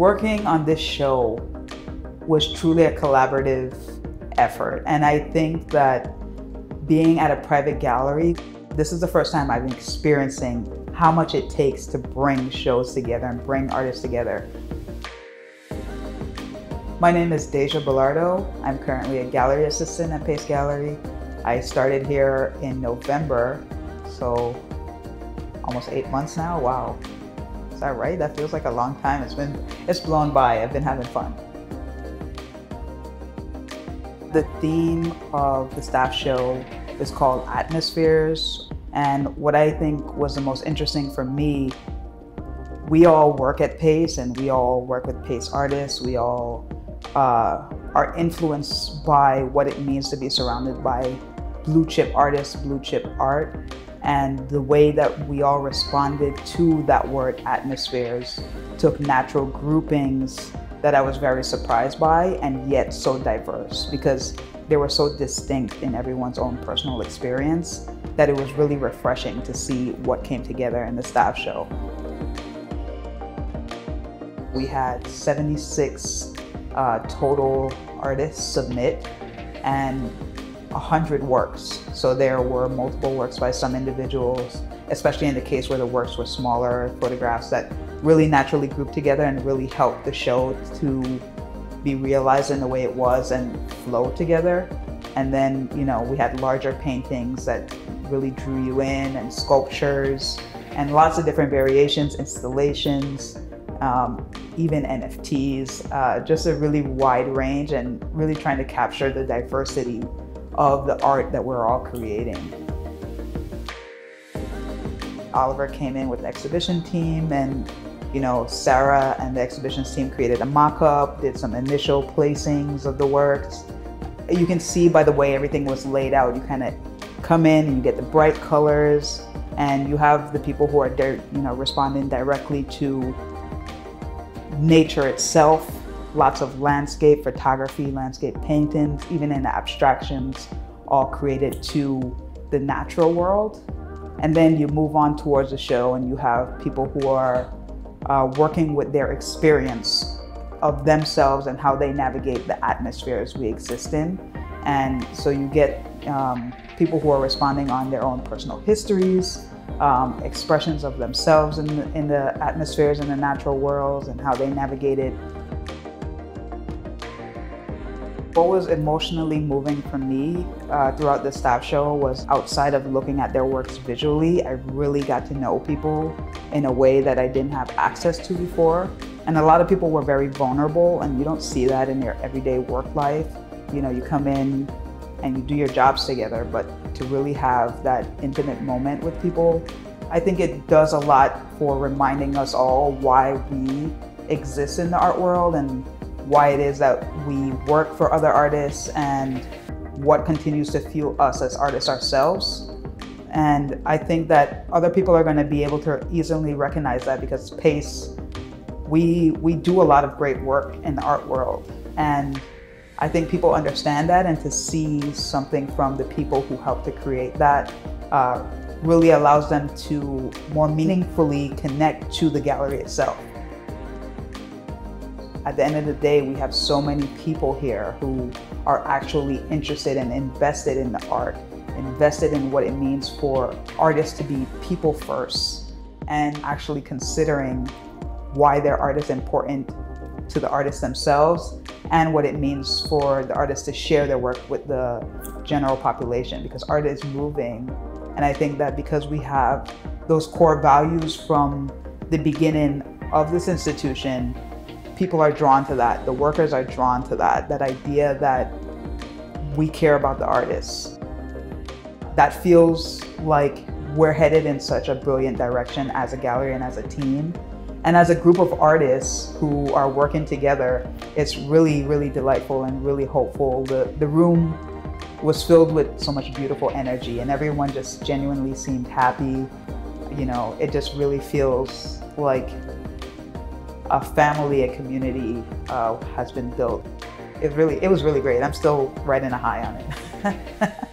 working on this show was truly a collaborative effort. And I think that being at a private gallery, this is the first time I've been experiencing how much it takes to bring shows together and bring artists together. My name is Deja Belardo. I'm currently a gallery assistant at Pace Gallery. I started here in November, so almost eight months now. Wow. Is that right? That feels like a long time. It's been, it's blown by. I've been having fun. The theme of the staff show is called Atmospheres. And what I think was the most interesting for me, we all work at Pace and we all work with Pace artists. We all uh, are influenced by what it means to be surrounded by blue chip artists, blue chip art and the way that we all responded to that word atmospheres took natural groupings that I was very surprised by and yet so diverse because they were so distinct in everyone's own personal experience that it was really refreshing to see what came together in the staff show. We had 76 uh, total artists submit and 100 works. So there were multiple works by some individuals, especially in the case where the works were smaller photographs that really naturally grouped together and really helped the show to be realized in the way it was and flow together. And then, you know, we had larger paintings that really drew you in and sculptures and lots of different variations, installations, um, even NFTs, uh, just a really wide range and really trying to capture the diversity of the art that we're all creating. Oliver came in with the exhibition team and you know, Sarah and the exhibitions team created a mock-up, did some initial placings of the works. You can see by the way everything was laid out, you kind of come in and you get the bright colors and you have the people who are, there, you know, responding directly to nature itself lots of landscape photography, landscape paintings, even in abstractions, all created to the natural world. And then you move on towards the show and you have people who are uh, working with their experience of themselves and how they navigate the atmospheres we exist in. And so you get um, people who are responding on their own personal histories, um, expressions of themselves in the, in the atmospheres in the natural worlds and how they navigated what was emotionally moving for me uh, throughout the staff show was outside of looking at their works visually, I really got to know people in a way that I didn't have access to before. And a lot of people were very vulnerable, and you don't see that in your everyday work life. You know, you come in and you do your jobs together, but to really have that intimate moment with people, I think it does a lot for reminding us all why we exist in the art world and why it is that we work for other artists and what continues to fuel us as artists ourselves. And I think that other people are going to be able to easily recognize that because Pace, we, we do a lot of great work in the art world. And I think people understand that and to see something from the people who helped to create that uh, really allows them to more meaningfully connect to the gallery itself at the end of the day, we have so many people here who are actually interested and invested in the art, invested in what it means for artists to be people first, and actually considering why their art is important to the artists themselves and what it means for the artists to share their work with the general population because art is moving. And I think that because we have those core values from the beginning of this institution, people are drawn to that. The workers are drawn to that. That idea that we care about the artists. That feels like we're headed in such a brilliant direction as a gallery and as a team. And as a group of artists who are working together, it's really, really delightful and really hopeful. The, the room was filled with so much beautiful energy and everyone just genuinely seemed happy. You know, it just really feels like a family, a community uh, has been built. It really, it was really great. I'm still riding a high on it.